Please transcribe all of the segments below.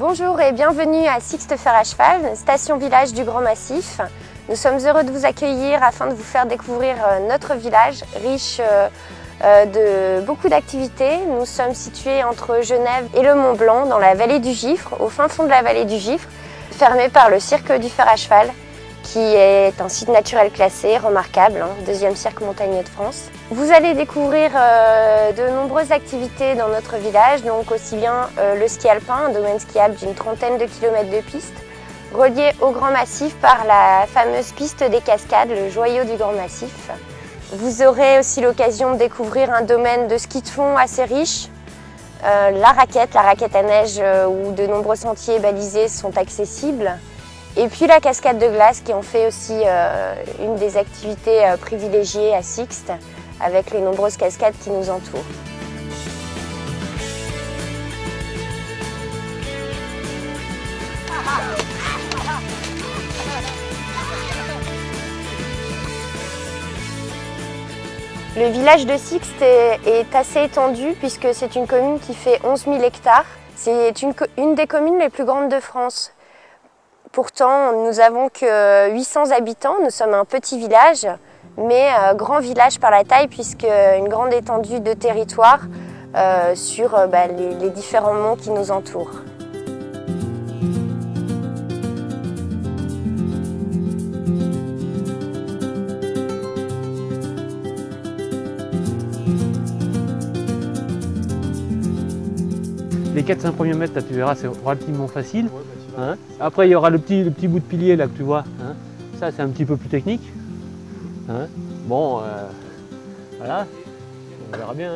Bonjour et bienvenue à Sixte Fer à Cheval, station village du Grand Massif. Nous sommes heureux de vous accueillir afin de vous faire découvrir euh, notre village, riche euh, euh, de beaucoup d'activités. Nous sommes situés entre Genève et le Mont Blanc, dans la vallée du Gifre, au fin fond de la vallée du Gifre, fermé par le cirque du fer à cheval qui est un site naturel classé, remarquable, hein, deuxième cirque montagneux de France. Vous allez découvrir euh, de nombreuses activités dans notre village, donc aussi bien euh, le ski alpin, un domaine skiable d'une trentaine de kilomètres de piste, relié au Grand Massif par la fameuse piste des cascades, le joyau du Grand Massif. Vous aurez aussi l'occasion de découvrir un domaine de ski de fond assez riche, euh, la raquette, la raquette à neige où de nombreux sentiers balisés sont accessibles, et puis la cascade de glace qui en fait aussi euh, une des activités euh, privilégiées à Sixte avec les nombreuses cascades qui nous entourent. Le village de Sixte est, assez étendu puisque c'est une commune qui fait 11 000 hectares. C'est une des communes les plus grandes de France. Pourtant, nous avons que 800 habitants, nous sommes un petit village, mais euh, grand village par la taille puisque une grande étendue de territoire euh, sur euh, bah, les, différents monts qui nous entourent. Les 4-5 premiers mètres, tu verras, c'est relativement facile. Hein. Après, il y aura le petit, le petit bout de pilier là que tu vois. Hein. Ça, c'est un petit peu plus technique. Hein. Bon, euh, voilà, on verra bien.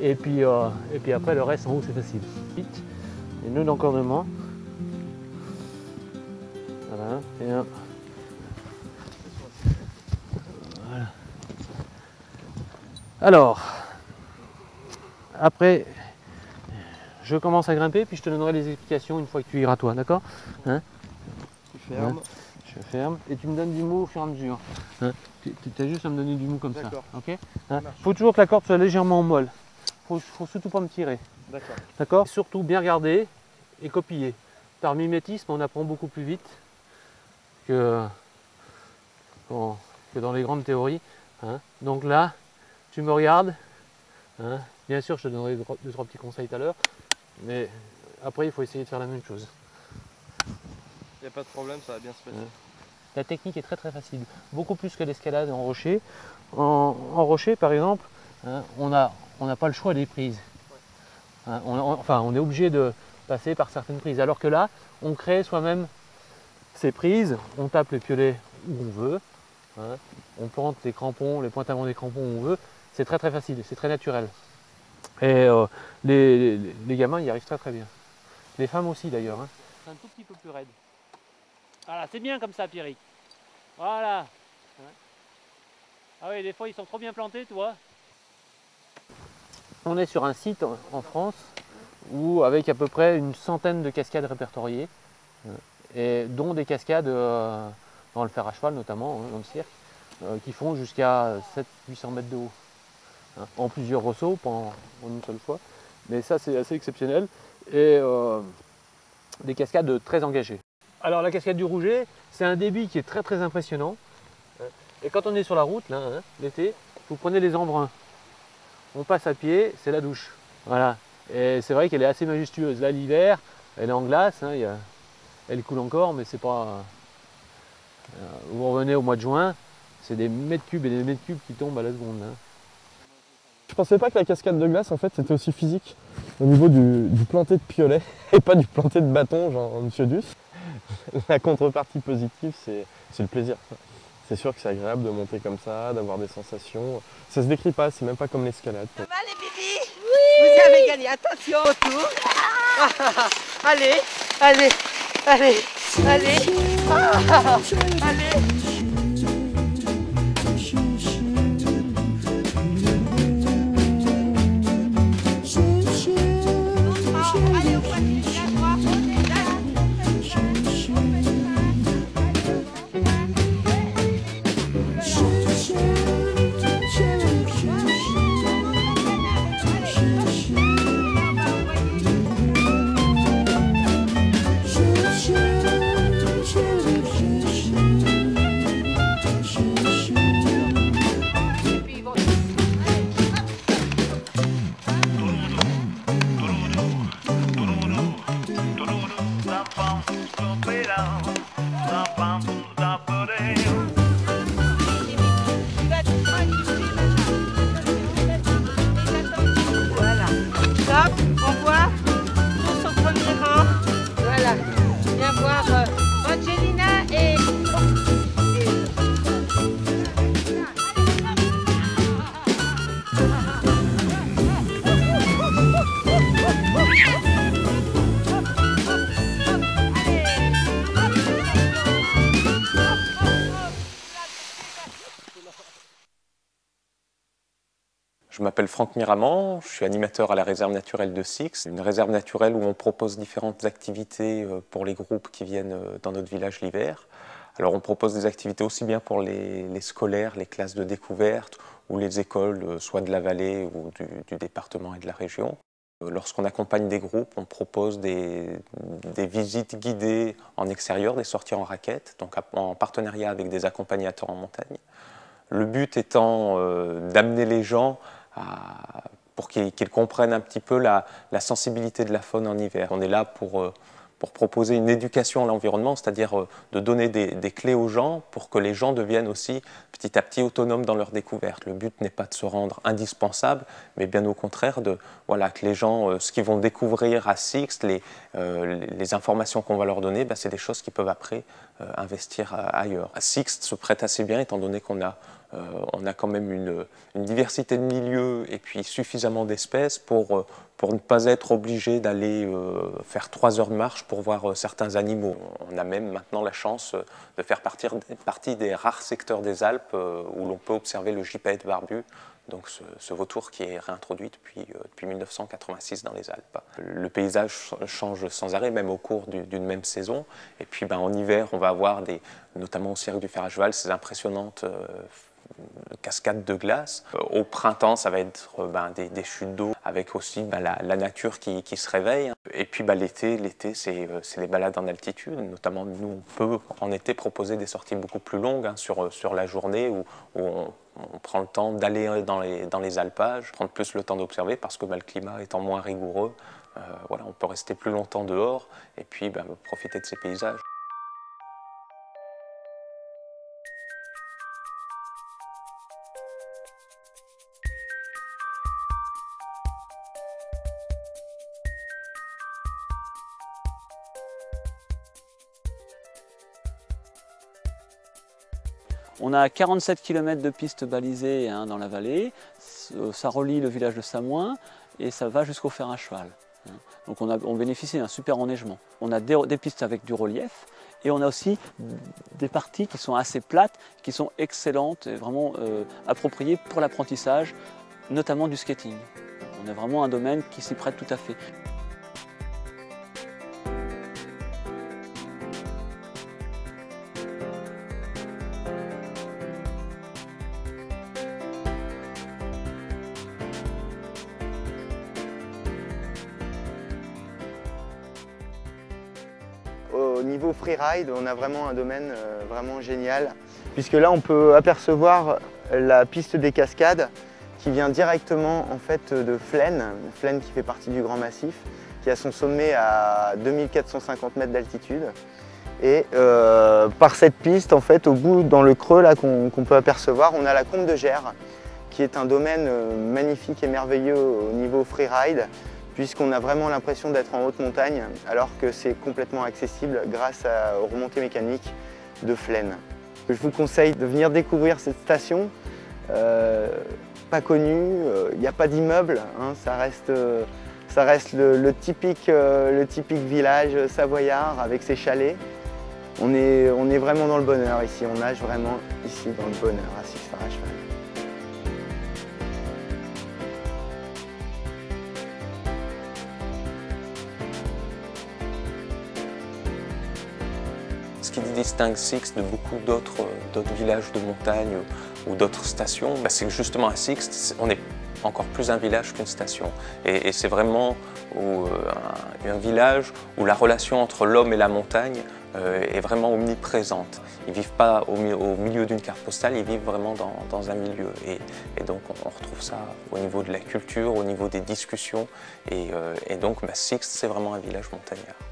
Et, puis, euh, et puis après, le reste en haut, c'est facile. Les nœuds d'encordement. Voilà, et Voilà. Alors, après, je commence à grimper, puis je te donnerai les explications une fois que tu iras toi, d'accord hein Tu fermes. Je ferme et tu me donnes du mou au fur et à mesure. Hein tu as juste à me donner du mou comme ça. Ok hein Faut toujours que la corde soit légèrement molle. Faut, faut surtout pas me tirer. D'accord. D'accord Surtout bien garder et copier. Par mimétisme, on apprend beaucoup plus vite que, que dans les grandes théories. Donc là, tu me regardes. Bien sûr, je te donnerai deux, trois petits conseils tout à l'heure. Mais après, il faut essayer de faire la même chose. Il n'y a pas de problème, ça va bien se passer. La technique est très très facile, beaucoup plus que l'escalade en rocher. En, rocher, par exemple, hein, on n'a on pas le choix des prises. Hein, enfin, on est obligé de passer par certaines prises. Alors que là, on crée soi-même ces prises, on tape les piolets où on veut, hein, on plante les crampons, les pointes avant des crampons où on veut. C'est très très facile, c'est très naturel. Et euh, les, gamins y arrivent très très bien. Les femmes aussi d'ailleurs. Hein. C'est un tout petit peu plus raide. Voilà, c'est bien comme ça Pierrick. Voilà. Ah oui, des fois ils sont trop bien plantés, tu vois. On est sur un site en France où avec à peu près une centaine de cascades répertoriées, et dont des cascades euh, dans le fer à cheval notamment, hein, dans le cirque, euh, qui font jusqu'à 700-800 mètres de haut. Hein, en plusieurs ressauts, pas en, une seule fois. Mais ça, c'est assez exceptionnel. Et euh, des cascades très engagées. Alors la cascade du Rouget, c'est un débit qui est très très impressionnant. Et quand on est sur la route, hein, l'été, vous prenez les embruns. On passe à pied, c'est la douche. Voilà. Et c'est vrai qu'elle est assez majestueuse. Là, l'hiver, elle est en glace, hein, elle coule encore, mais c'est pas. Euh, vous revenez au mois de juin, c'est des mètres cubes et des mètres cubes qui tombent à la seconde. Je pensais pas que la cascade de glace en fait c'était aussi physique au niveau du, planter de piolet et pas du planter de bâton genre Monsieur Duss. La contrepartie positive c'est le plaisir. C'est sûr que c'est agréable de monter comme ça, d'avoir des sensations. Ça se décrit pas, c'est même pas comme l'escalade. Ça va les bébés? Oui Vous avez gagné, attention autour Allez, allez, allez, allez, ah, allez trabalho, Je m'appelle Franck Miramant, je suis animateur à la réserve naturelle de Six, une réserve naturelle où on propose différentes activités euh, pour les groupes qui viennent euh, dans notre village l'hiver. Alors on propose des activités aussi bien pour les, scolaires, les classes de découverte ou les écoles, euh, soit de la vallée ou du, département et de la région. Lorsqu'on accompagne des groupes, on propose des, visites guidées en extérieur, des sorties en raquette, donc en partenariat avec des accompagnateurs en montagne. Le but étant d'amener les gens pour qu'ils comprennent un petit peu la, sensibilité de la faune en hiver. On est là pour, euh, pour proposer une éducation à l'environnement, c'est-à-dire euh, de donner des, clés aux gens pour que les gens deviennent aussi petit à petit autonomes dans leur découverte. Le but n'est pas de se rendre indispensable, mais bien au contraire de voilà que les gens, euh, ce qu'ils vont découvrir à Sixte, les, informations qu'on va leur donner, ben, c'est des choses qu'ils peuvent après investir ailleurs. Sixte se prête assez bien étant donné qu'on a on a quand même une, diversité de milieux et puis suffisamment d'espèces pour, euh, ne pas être obligé d'aller euh, faire trois heures de marche pour voir certains animaux. On a même maintenant la chance de faire partie des rares secteurs des Alpes où l'on peut observer le gypaète barbu, donc ce, vautour qui est réintroduit depuis, depuis 1986 dans les Alpes. Le paysage change sans arrêt, même au cours d'une même saison. Et puis ben, en hiver, on va avoir, des, notamment au cirque du fer à cheval, ces impressionnantes cascades de glace. Euh, au printemps, ça va être euh, ben, des, chutes d'eau avec aussi ben, la, nature qui, se réveille. Et puis ben, l'été, l'été euh, c'est les balades en altitude. Notamment, nous, on peut en été proposer des sorties beaucoup plus longues hein, sur, sur la journée où, on, prend le temps d'aller dans les, alpages, prendre plus le temps d'observer parce que le climat étant moins rigoureux, voilà, on peut rester plus longtemps dehors et puis profiter de ces paysages. On a 47 km de pistes balisées hein, dans la vallée, ça relie le village de Samoin et ça va jusqu'au fer à cheval. Hein. Donc on, bénéficie d'un super enneigement. On a des, pistes avec du relief et on a aussi des parties qui sont assez plates, qui sont excellentes et vraiment euh, appropriées pour l'apprentissage, notamment du skating. On a vraiment un domaine qui s'y prête tout à fait. Au niveau freeride, on a vraiment un domaine euh, vraiment génial, puisque là on peut apercevoir la piste des cascades qui vient directement en fait de Flaine, Flaine qui fait partie du Grand Massif, qui a son sommet à 2450 mètres d'altitude. Et euh, par cette piste, en fait, au bout, dans le creux qu'on peut apercevoir, on a la Combe de Gers, qui est un domaine euh, magnifique et merveilleux au niveau freeride, puisqu'on a vraiment l'impression d'être en haute montagne alors que c'est complètement accessible grâce aux remontées mécaniques de Flaine. Je vous conseille de venir découvrir cette station, euh, pas connue, il euh, n'y a pas d'immeuble, hein, ça reste, euh, le typique village savoyard avec ses chalets. On est, vraiment dans le bonheur ici, on nage vraiment ici dans le bonheur à Six distingue Six de beaucoup d'autres villages de montagne ou d'autres stations, bah, c'est que justement à Six, on est encore plus un village qu'une station. Et, c'est vraiment euh, un, village où la relation entre l'homme et la montagne euh, est vraiment omniprésente. Ils ne vivent pas au, milieu d'une carte postale, ils vivent vraiment dans, un milieu. Et, donc on, retrouve ça au niveau de la culture, au niveau des discussions. Et, euh, donc bah, Six, c'est vraiment un village montagnard.